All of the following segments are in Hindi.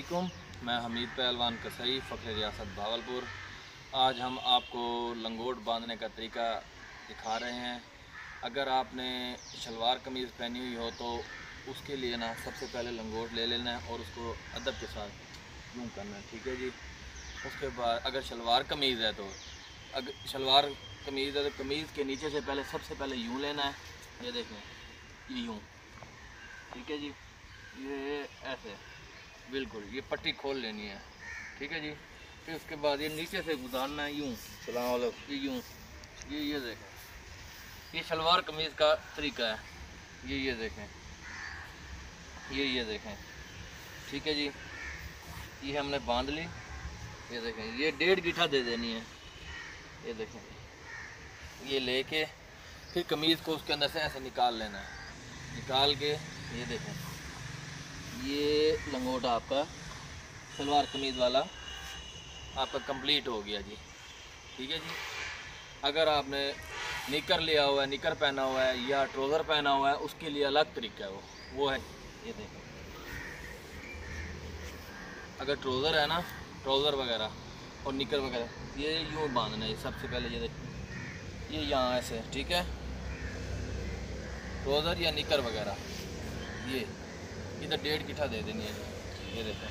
असलकुम मैं हमीद पहलवान कसई, फ़ख्र रियासत भावलपुर आज हम आपको लंगोट बांधने का तरीका दिखा रहे हैं। अगर आपने शलवार कमीज़ पहनी हुई हो तो उसके लिए ना सबसे पहले लंगोट ले लेना है और उसको अदब के साथ यूँ करना है, ठीक है जी? उसके बाद अगर शलवार कमीज़ है तो अगर शलवार कमीज़ है तो कमीज़ के नीचे से पहले सबसे पहले यूँ लेना है। ये देखें, यूँ, ठीक है जी? ये ऐसे। बिल्कुल ये पट्टी खोल लेनी है। ठीक है जी? फिर उसके बाद ये नीचे से गुजारना है यूँ। सलाम ये यूँ। ये ये देखें। ये शलवार कमीज़ का तरीका है। ये ये देखें। ये ये देखें। ठीक है जी? ये हमने बाँध ली। ये देखें। ये डेढ़ गीठा दे देनी है। ये देखें। ये लेके फिर कमीज़ को उसके अंदर से ऐसे निकाल लेना है। निकाल के ये देखें। ये लंगोटा आपका, सलवार कमीज़ वाला आपका कंप्लीट हो गया जी। ठीक है जी? अगर आपने निकर लिया हुआ है, निकर पहना हुआ है या ट्रोज़र पहना हुआ है, उसके लिए अलग तरीका है वो। वो है, ये देखो। अगर ट्रोज़र है ना, ट्रोज़र वगैरह और निकर वगैरह, ये यूँ बांधना है सबसे पहले ये देखें। ये यहाँ ऐसे ठीक है? ट्रोज़र या निकर वगैरह, ये। इधर डेढ़ गिठा दे देनी है। ये देखो।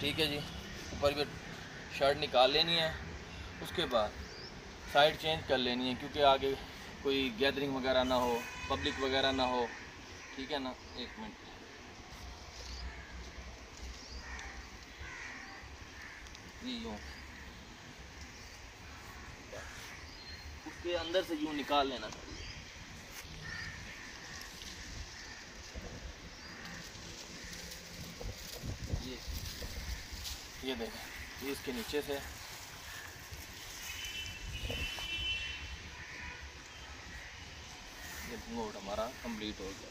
ठीक है जी। ऊपर भी शर्ट निकाल लेनी है। उसके बाद साइड चेंज कर लेनी है, क्योंकि आगे कोई गैदरिंग वगैरह ना हो पब्लिक वगैरह ना हो। ठीक है ना? एक मिनट। यूँ उसके अंदर से यूँ निकाल लेना। चाहिए ये देखें ये इसके नीचे से। ये हमारा कंप्लीट हो गया